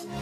you